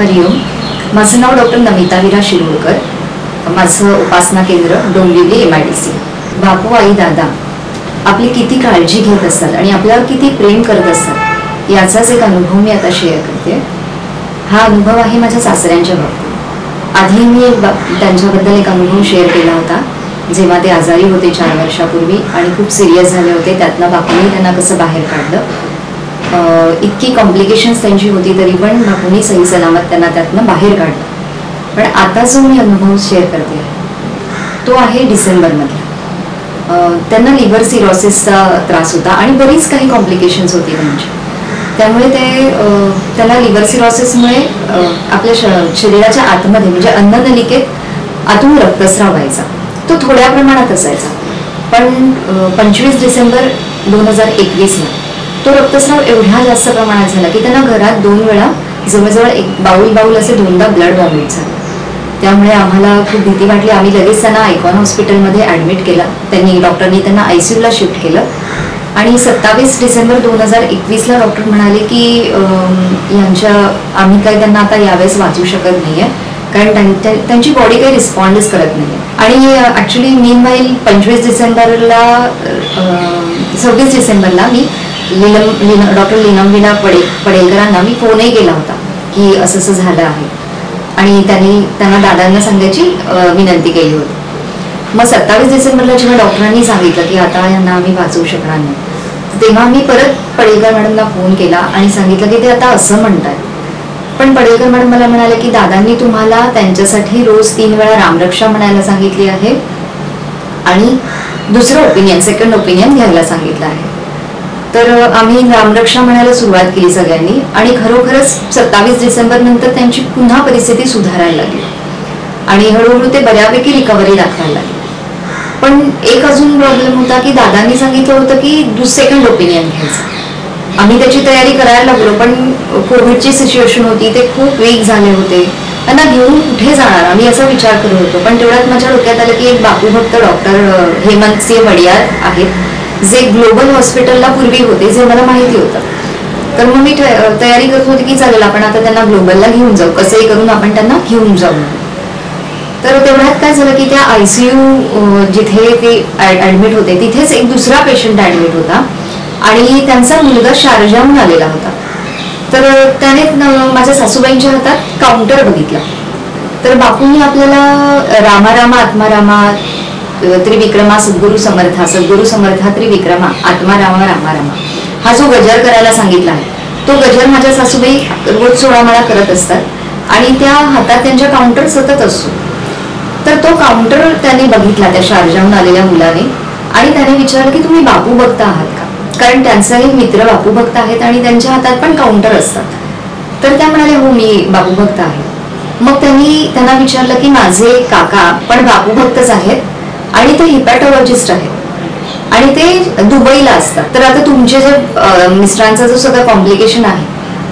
हरिओम हो. माझं नाव डॉक्टर नमिता विरा शिरोडकर. माझं उपासना केंद्र Dombivli M I D C Bapu Aai Dada आपली किती काळजी घेत असतात आणि आपल्यावर किती प्रेम करत असतात याचाच एक अनुभव मी आता शेअर करते. हा अनुभव आहे माझ्या सासऱ्यांच्या बाबतीत. आधी मी एक त्यांच्याबद्दल एक अनुभव शेअर केला होता. जेव्हा ते आजारी होते चार वर्षापूर्वी आणि खूप सिरियस झाले होते त्यातनं बापूंनी त्यांना कसं बाहेर काढलं इतकी कॉम्प्लिकेशन्स त्यांची होती तरी पण कोणी सही सलामत त्यांना त्यातनं बाहेर काढलं. पण आता जो मी अनुभव शेअर करते आहे तो आहे डिसेंबरमधला. त्यांना लिव्हर सिरॉसिसचा त्रास होता आणि बरीच काही कॉम्प्लिकेशन्स होती त्यांची. त्यामुळे ते त्याला लिव्हर सिरॉसिसमुळे आपल्या श- शरीराच्या आतमध्ये म्हणजे अन्ननलिकेत आतून रक्तस्राव व्हायचा. तो थोड्या प्रमाणात असायचा. पण पंचवीस डिसेंबर दोन हजार एकवीसला तो रक्तस्राव एवढ्या जास्त प्रमाणात झाला की त्यांना घरात दोन वेळा जवळजवळ एक बाऊल बाऊल असे दोनदा ब्लड वॉमिट झालं. त्यामुळे आम्हाला खूप भीती वाटली. आम्ही लगेच त्यांना आयकॉन हॉस्पिटलमध्ये ॲडमिट केला. त्यांनी डॉक्टरनी त्यांना आय सी यूला शिफ्ट केलं. आणि सत्तावीस डिसेंबर दोन हजार एकवीसला डॉक्टर म्हणाले की यांच्या आम्ही काही त्यांना आता यावेळेस वाचू शकत नाहीये. कारण त्यां- त्यांची बॉडी काही रिस्पॉन्डच करत नाही आणि ॲक्च्युली मी माईल पंचवीस डिसेंबरला सव्वीस डिसेंबरला मी लीलम डॉक्टर डॉक्टर लीनमविना पडे पडेलकरांना मी फोनही केला होता की असं असं झालं आहे. आणि त्यांनी त्यांना दादांना सांगायची विनंती केली होती. मग सत्तावीस डिसेंबरला जेव्हा डॉक्टरांनी सांगितलं की आता यांना आम्ही वाचवू शकणार नाही तेव्हा मी परत पडेलकर मॅडमला फोन केला आणि सांगितलं की ते आता असं म्हणतात पण पडेलकर मॅडम मला म्हणाले की दादांनी तुम्हाला त्यांच्यासाठी रोज तीन वेळा रामरक्षा म्हणायला सांगितली आहे आणि दुसरं ओपिनियन सेकंड ओपिनियन घ्यायला सांगितलं आहे. तर आम्ही ग्रामरक्षा म्हणायला सुरुवात केली सगळ्यांनी आणि खरोखरच सत्तावीस डिसेंबर नंतर त्यांची पुन्हा परिस्थिती सुधारायला लागली. आणि हळूहळू ते बऱ्यापैकी रिकव्हरी दाखवायला लागली. पण एक अजून प्रॉब्लेम होता की दादांनी सांगितलं होतं की दुस सेकंड ओपिनियन घ्यायचं. आम्ही त्याची तयारी करायला लागलो पण कोविडची सिच्युएशन होती ते खूप वीक झाले होते. त्यांना घेऊन कुठे जाणार? आम्ही असा विचार करत होतो. पण तेवढ्यात माझ्या डोक्यात आलं की एक बापू भक्त डॉक्टर हेमंत सिंह वडियार आहेत. जे ग्लोबल हॉस्पिटलला पूर्वी होते जे मला माहिती होतं. तर मग मी तयारी करत होती की चालेल आपण आता त्यांना ग्लोबलला घेऊन जाऊ कसंही करून आपण त्यांना घेऊन जाऊ. तर तेवढ्यात काय झालं की त्या आयसीयू जिथे ते ऍडमिट होते तिथेच एक दुसरा पेशंट ऍडमिट होता आणि त्यांचा मुलगा शारजाहून आलेला होता. तर त्याने माझ्या सासूबाईंच्या हातात काउंटर बघितला. तर बापूंनी आपल्याला रामा रामा आत्मा रामा त्रिविक्रमा सद्गुरु समर्था सद्गुरु समर्था त्रिविक्रमा आत्मा रामा रामा रामा. हा जो गजर करायला सांगितला आहे तो गजर माझ्या सासूबाई रोज सोळा मला करत असतात आणि त्या हातात त्यांच्या काउंटर सतत असतो. तर तो काउंटर त्याने बघितला त्या शारजाहून आलेल्या मुलाने आणि त्याने विचारलं की तुम्ही बापू भक्त आहात का? कारण त्यांचा एक मित्र बापू भक्त आहेत आणि त्यांच्या हातात पण काउंटर असतात. तर त्या म्हणाले हो मी बापू भक्त आहे. मग त्यांनी त्यांना विचारलं की माझे काका पण बापू भक्तच आहेत आणि ते हिपॅटॉलॉजिस्ट आहेत आणि ते दुबईला असतात. तर आता तुमचे जे मिस्टरांचा जो सगळं कॉम्प्लिकेशन आहे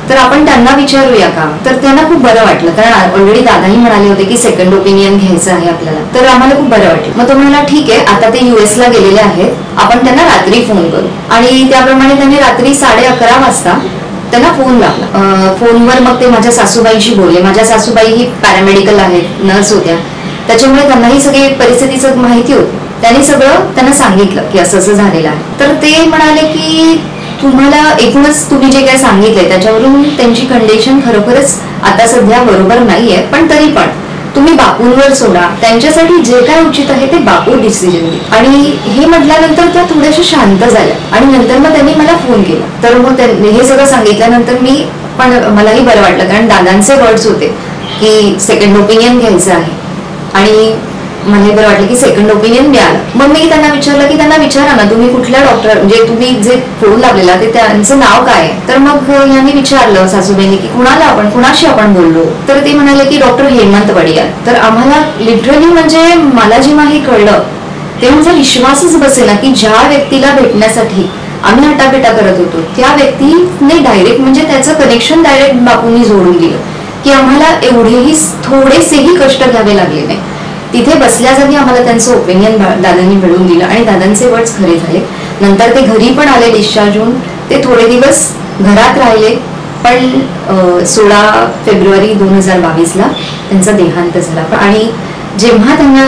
तर आपण त्यांना विचारूया का? तर त्यांना खूप बरं वाटलं. कारण ऑलरेडी दादाही म्हणाले होते की सेकंड ओपिनियन घ्यायचं आहे आपल्याला. तर आम्हाला खूप बरं वाटलं. मग तो म्हणाला ठीक आहे आता ते युएस ला गेलेले आहेत. आपण त्यांना रात्री फोन करू. आणि त्याप्रमाणे त्यांनी रात्री साडे अकरा वाजता त्यांना फोन लावला. फोनवर मग ते माझ्या सासूबाईंशी बोलले. माझ्या सासूबाई ही पॅरामेडिकल आहेत नर्स होत्या. त्याच्यामुळे त्यांनाही सगळी परिस्थितीचं माहिती होती. त्यांनी सगळं त्यांना सांगितलं की असं असं झालेलं आहे. तर ते म्हणाले की तुम्हाला एकूणच तुम्ही जे काय सांगितलंय त्याच्यावरून त्यांची कंडिशन खरोखरच आता सध्या बरोबर नाहीये पण तरी पण तुम्ही बापूंवर सोडा. त्यांच्यासाठी जे काय उचित आहे ते बापू डिसिजन घे. आणि हे म्हटल्यानंतर त्या थोड्याशा शांत झाल्या. आणि नंतर मग त्यांनी मला फोन केला. तर मग त्यांनी हे सगळं सांगितल्यानंतर मी पण मलाही बरं वाटलं कारण दादांचे वर्ड्स होते की सेकंड ओपिनियन घ्यायचं आहे. आणि मला बरं वाटलं की सेकंड ओपिनियन मिळालं मग मी त्यांना विचारलं की त्यांना विचारा ना तुम्ही कुठल्या डॉक्टर म्हणजे तुम्ही जे फोन लावलेला ते त्यांचं नाव काय? तर मग यांनी विचारलं सासूबाईंनी की कुणाला आपण कुणाशी आपण बोललो? तर ते म्हणाले की डॉक्टर हेमंत वडियार तर आम्हाला लिटरली म्हणजे मला जेव्हा हे कळलं तेव्हा माझा विश्वासच बसेना की ज्या व्यक्तीला भेटण्यासाठी आम्ही हटापिटा करत होतो त्या व्यक्तीने डायरेक्ट म्हणजे त्याचं कनेक्शन डायरेक्ट बापूंनी जोडून दिलं. की आम्हाला एवढेही थोडेसेही कष्ट घ्यावे लागले नाही. तिथे बसल्या जागी आम्हाला त्यांचं ओपिनियन दादांनी मिळवून दिलं आणि दादांचे वर्ड्स खरे झाले. नंतर ते घरी पण आले डिस्चार्ज होऊन. ते थोडे दिवस घरात राहिले. पण सोळा फेब्रुवारी दोन हजार बावीसला त्यांचा देहांत झाला. पण आणि जेव्हा त्यांना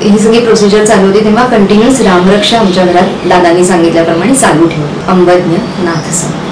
ही सगळी प्रोसिजर चालू होती तेव्हा कंटिन्युअस रामरक्षा आमच्या घरात दादांनी सांगितल्याप्रमाणे चालू ठेवली. अंबज्ञ नाथसंग